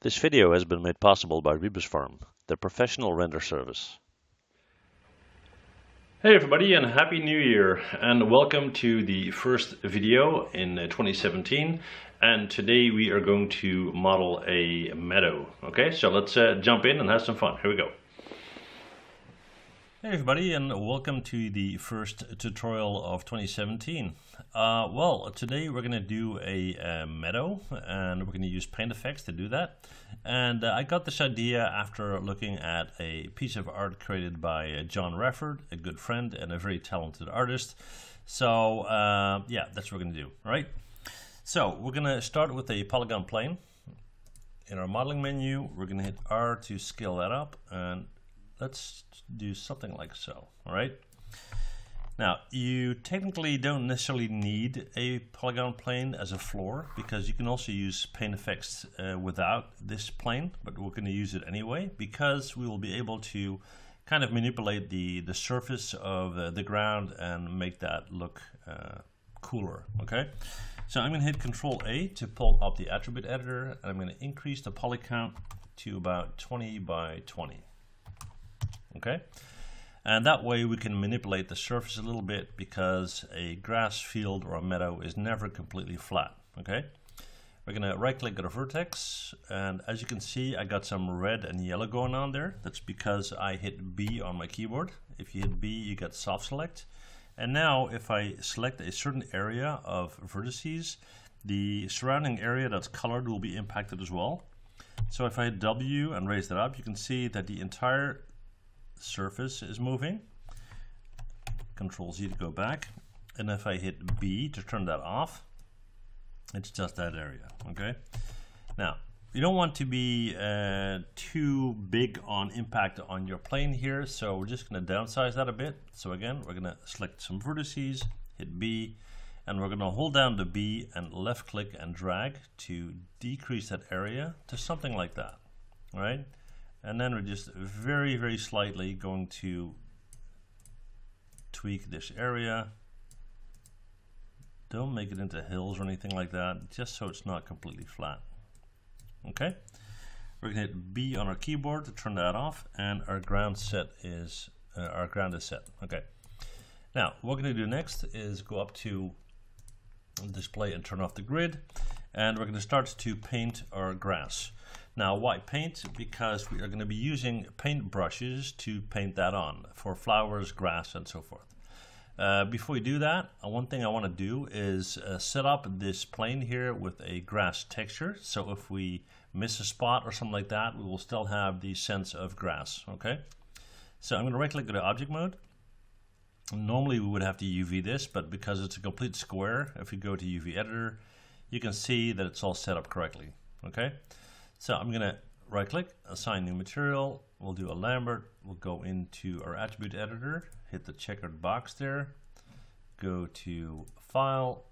This video has been made possible by Rebusfarm, the professional render service. Hey everybody and happy new year and welcome to the first video in uh, 2017 and today we are going to model a meadow. Okay, so let's uh, jump in and have some fun. Here we go. Hey everybody and welcome to the first tutorial of 2017. Uh, well, today we're going to do a, a, meadow and we're going to use paint effects to do that. And uh, I got this idea after looking at a piece of art created by uh, John Rafford, a good friend and a very talented artist. So uh, yeah, that's what we're going to do, right? So we're going to start with a polygon plane. In our modeling menu, we're going to hit R to scale that up and let's do something like so, all right? Now, you technically don't necessarily need a polygon plane as a floor because you can also use paint effects uh, without this plane, but we're going to use it anyway because we will be able to kind of manipulate the, the surface of uh, the ground and make that look uh, cooler, okay? So I'm going to hit Control A to pull up the attribute editor and I'm going to increase the poly count to about 20 by 20 okay? And that way we can manipulate the surface a little bit because a grass field or a meadow is never completely flat, okay? We're gonna right click at a vertex and as you can see I got some red and yellow going on there. That's because I hit B on my keyboard. If you hit B you get soft select. And now if I select a certain area of vertices, the surrounding area that's colored will be impacted as well. So if I hit W and raise that up, you can see that the entire surface is moving. Control Z to go back. And if I hit B to turn that off, it's just that area, okay? Now, you don't want to be uh, too big on impact on your plane here, so we're just gonna downsize that a bit. So again, we're gonna select some vertices, hit B, and we're gonna hold down the B and left click and drag to decrease that area to something like that, right? And then we're just very, very slightly going to tweak this area. Don't make it into hills or anything like that, just so it's not completely flat. Okay, we're gonna hit B on our keyboard to turn that off, and our ground set is uh, our ground is set. Okay, now what we're gonna do next is go up to display and turn off the grid, and we're gonna start to paint our grass. Now why paint? Because we are going to be using paint brushes to paint that on for flowers, grass and so forth. Uh, before we do that, uh, one thing I want to do is uh, set up this plane here with a grass texture. So if we miss a spot or something like that, we will still have the sense of grass, okay? So I'm going to right click the object mode. Normally we would have to UV this, but because it's a complete square, if we go to UV editor, you can see that it's all set up correctly, okay? So I'm going to right click, assign new material. We'll do a Lambert. We'll go into our attribute editor, hit the checkered box there, go to file,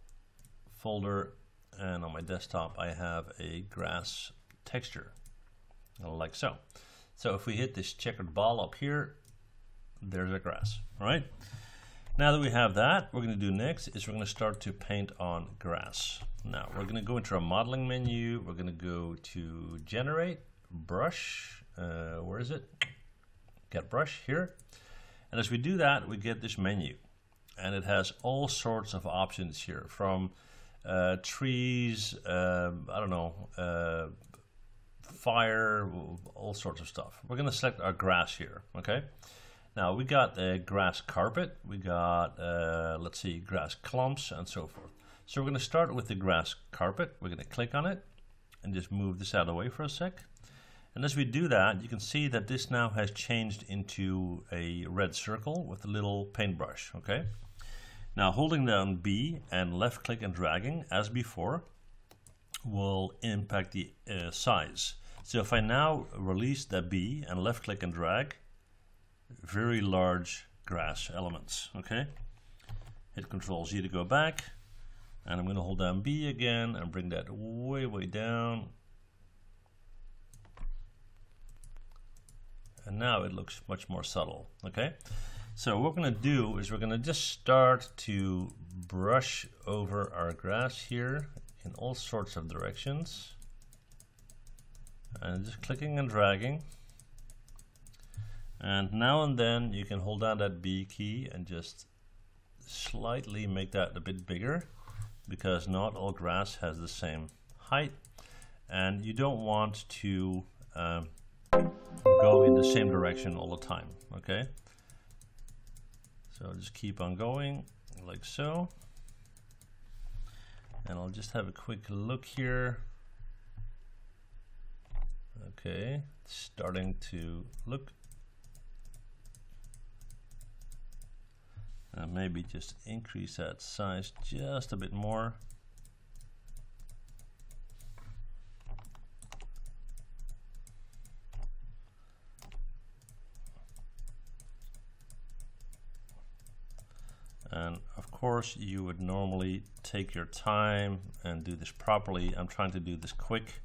folder, and on my desktop I have a grass texture, like so. So if we hit this checkered ball up here, there's a grass, all right? Now that we have that, we're going to do next is we're going to start to paint on grass. Now we're going to go into our modeling menu. We're going to go to generate, brush, uh, where is it? Get brush here. And as we do that, we get this menu. And it has all sorts of options here from uh, trees, uh, I don't know, uh, fire, all sorts of stuff. We're going to select our grass here, okay? Now we got a grass carpet, we got, uh, let's see, grass clumps and so forth. So we're going to start with the grass carpet. We're going to click on it and just move this out of the way for a sec. And as we do that, you can see that this now has changed into a red circle with a little paintbrush, okay? Now holding down B and left click and dragging, as before, will impact the uh, size. So if I now release the B and left click and drag, very large grass elements, okay? Hit Control Z to go back, and I'm going to hold down B again and bring that way, way down. And now it looks much more subtle, okay? So what we're going to do is we're going to just start to brush over our grass here in all sorts of directions. and just clicking and dragging and now and then you can hold down that B key and just slightly make that a bit bigger because not all grass has the same height and you don't want to um, go in the same direction all the time okay? So just keep on going like so. And I'll just have a quick look here. Okay starting to look and maybe just increase that size just a bit more. And of course you would normally take your time and do this properly. I'm trying to do this quick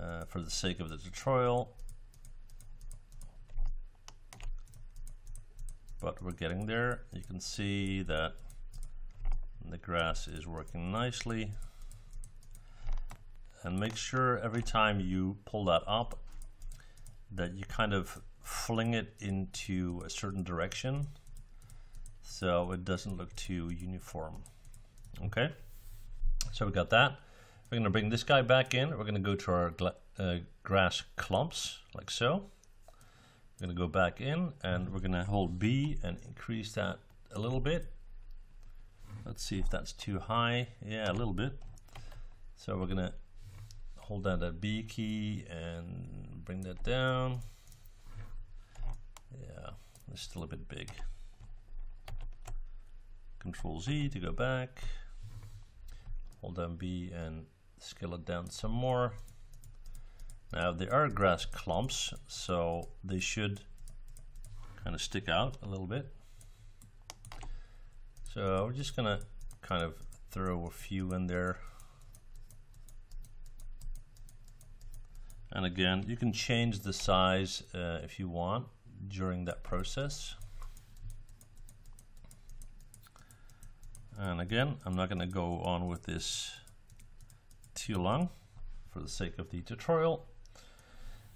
uh, for the sake of the tutorial but we're getting there you can see that the grass is working nicely and make sure every time you pull that up that you kind of fling it into a certain direction so it doesn't look too uniform. Okay, so we got that. We're going to bring this guy back in. We're going to go to our uh, grass clumps, like so. We're going to go back in and we're going to hold B and increase that a little bit. Let's see if that's too high. Yeah, a little bit. So we're going to hold down that B key and bring that down. Yeah, it's still a bit big. Control Z to go back. Hold down B and scale it down some more. Now they are grass clumps, so they should kind of stick out a little bit. So we're just gonna kind of throw a few in there. And again, you can change the size uh, if you want during that process. And again, I'm not going to go on with this too long for the sake of the tutorial.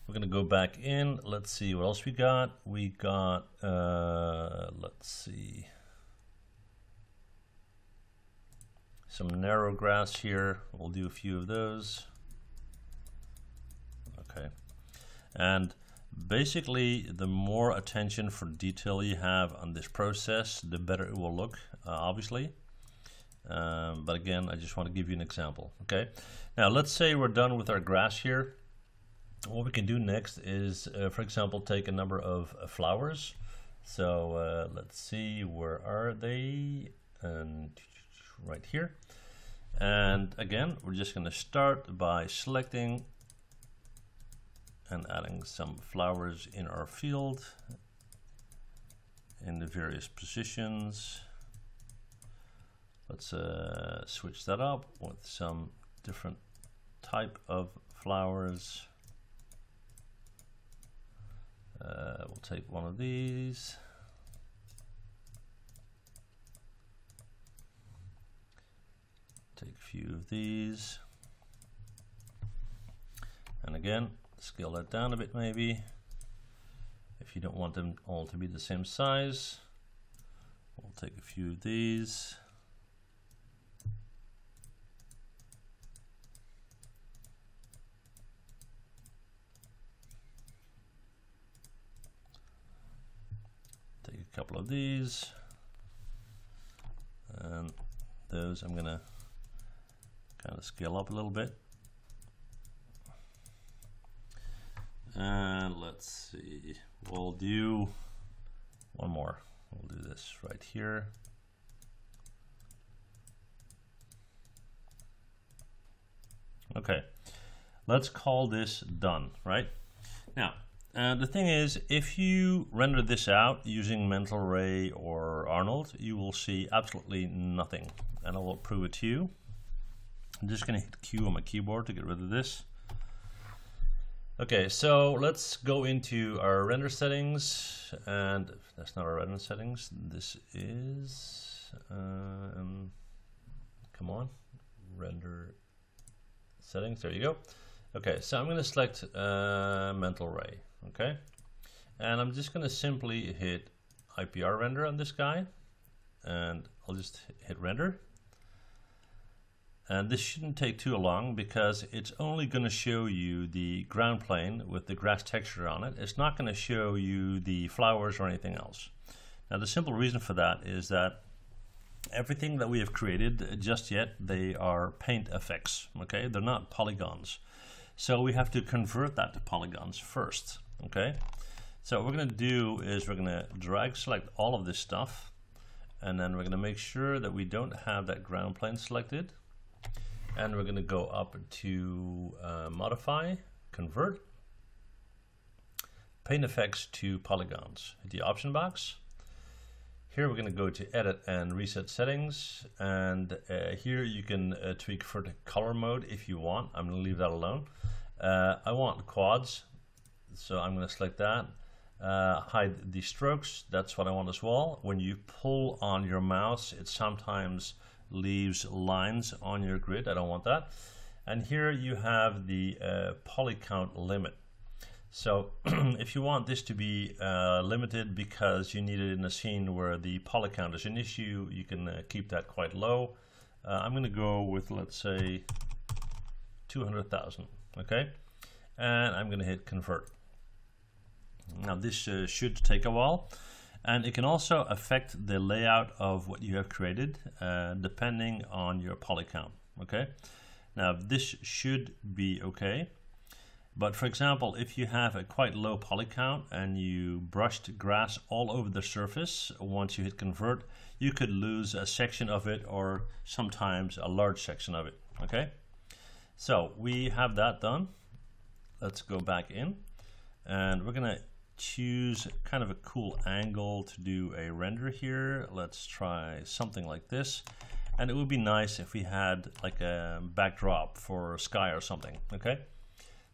We're going to go back in. Let's see what else we got. We got, uh, let's see, some narrow grass here. We'll do a few of those. Okay. And basically, the more attention for detail you have on this process, the better it will look, uh, obviously. Um, but again, I just want to give you an example. Okay. Now let's say we're done with our grass here. What we can do next is, uh, for example, take a number of uh, flowers. So uh, let's see, where are they? And right here. And again, we're just going to start by selecting and adding some flowers in our field in the various positions. Let's uh, switch that up with some different type of flowers. Uh, we'll take one of these. Take a few of these. And again, scale that down a bit maybe. If you don't want them all to be the same size, we'll take a few of these. Of these. And those I'm gonna kind of scale up a little bit. And let's see we'll do one more. We'll do this right here. Okay let's call this done right? Now uh, the thing is, if you render this out using Mental Ray or Arnold, you will see absolutely nothing. And I will prove it to you. I'm just going to hit Q on my keyboard to get rid of this. Okay, so let's go into our render settings. And that's not our render settings. This is, um, come on, render settings. There you go. Okay, so I'm going to select uh, mental ray, okay? And I'm just going to simply hit IPR render on this guy, and I'll just hit render. And this shouldn't take too long because it's only going to show you the ground plane with the grass texture on it. It's not going to show you the flowers or anything else. Now the simple reason for that is that everything that we have created just yet, they are paint effects, okay? They're not polygons. So we have to convert that to polygons first, okay? So what we're gonna do is we're gonna drag select all of this stuff and then we're gonna make sure that we don't have that ground plane selected and we're gonna go up to uh, modify, convert, paint effects to polygons. Hit the option box here we're going to go to edit and reset settings and uh, here you can uh, tweak for the color mode if you want. I'm going to leave that alone. Uh, I want quads so I'm going to select that. Uh, hide the strokes, that's what I want as well. When you pull on your mouse it sometimes leaves lines on your grid, I don't want that. And here you have the uh, poly count limit. So if you want this to be uh, limited because you need it in a scene where the poly count is an issue, you can uh, keep that quite low. Uh, I'm going to go with, let's say, 200,000, okay? And I'm going to hit convert. Now this uh, should take a while. And it can also affect the layout of what you have created uh, depending on your poly count, okay? Now this should be okay. But for example, if you have a quite low poly count and you brushed grass all over the surface, once you hit convert, you could lose a section of it or sometimes a large section of it, okay? So we have that done. Let's go back in and we're gonna choose kind of a cool angle to do a render here. Let's try something like this. And it would be nice if we had like a backdrop for sky or something, okay?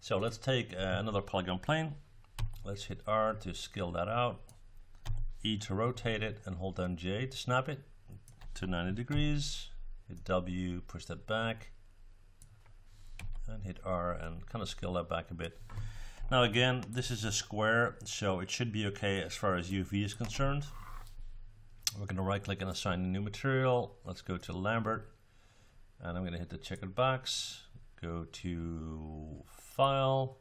So let's take uh, another polygon plane. Let's hit R to scale that out, E to rotate it, and hold down J to snap it to 90 degrees. Hit W, push that back, and hit R and kind of scale that back a bit. Now again, this is a square, so it should be okay as far as UV is concerned. We're going to right click and assign a new material. Let's go to Lambert, and I'm going to hit the checkered box, go to file,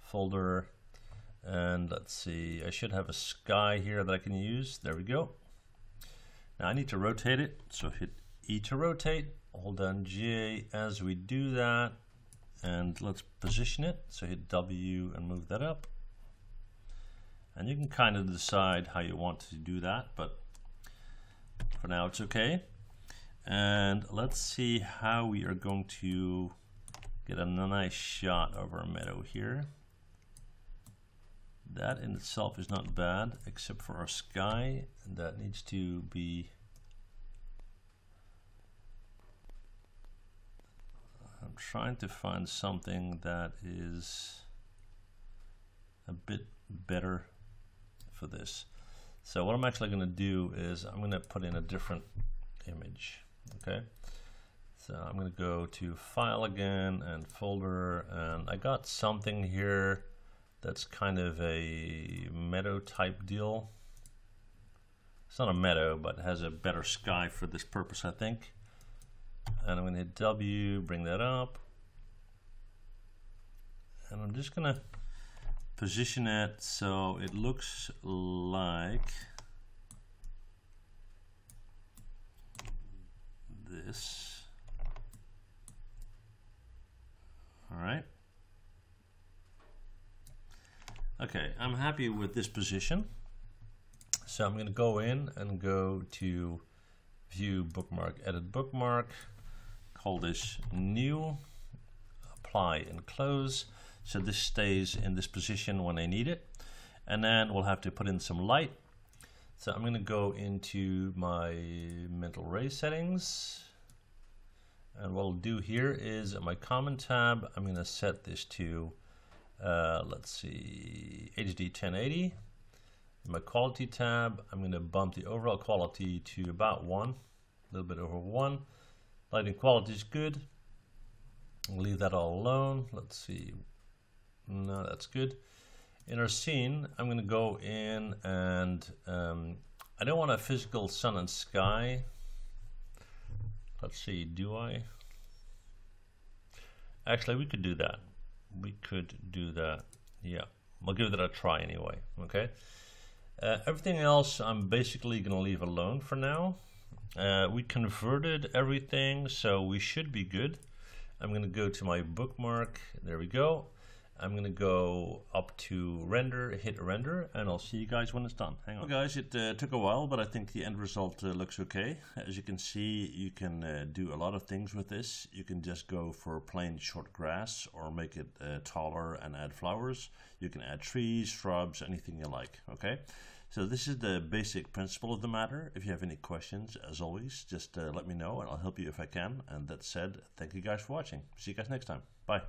folder, and let's see, I should have a sky here that I can use. There we go. Now I need to rotate it, so hit E to rotate, hold down J as we do that, and let's position it. So hit W and move that up. And you can kind of decide how you want to do that, but for now it's okay. And let's see how we are going to get a nice shot of our meadow here. That in itself is not bad, except for our sky, that needs to be I'm trying to find something that is a bit better for this. So what I'm actually going to do is I'm going to put in a different image. Okay. So I'm going to go to file again and folder and I got something here that's kind of a meadow type deal. It's not a meadow but has a better sky for this purpose I think. And I'm going to hit W, bring that up. And I'm just going to position it so it looks like this. All right. Okay, I'm happy with this position. So I'm going to go in and go to view bookmark, edit bookmark, call this new, apply and close. So this stays in this position when I need it. And then we'll have to put in some light. So I'm going to go into my mental ray settings and what I'll do here is in my common tab, I'm going to set this to, uh, let's see, HD 1080. In my quality tab, I'm going to bump the overall quality to about 1, a little bit over 1. Lighting quality is good. leave that all alone. Let's see. No, that's good. In our scene, I'm going to go in and um, I don't want a physical sun and sky. Let's see, do I? Actually, we could do that. We could do that. Yeah, we'll give that a try anyway. Okay. Uh, everything else I'm basically going to leave alone for now. Uh, we converted everything, so we should be good. I'm going to go to my bookmark. There we go. I'm going to go up to render, hit render, and I'll see you guys when it's done. Hang on. Well, guys, it uh, took a while, but I think the end result uh, looks okay. As you can see, you can uh, do a lot of things with this. You can just go for plain short grass or make it uh, taller and add flowers. You can add trees, shrubs, anything you like, okay? So this is the basic principle of the matter. If you have any questions, as always, just uh, let me know and I'll help you if I can. And that said, thank you guys for watching. See you guys next time. Bye.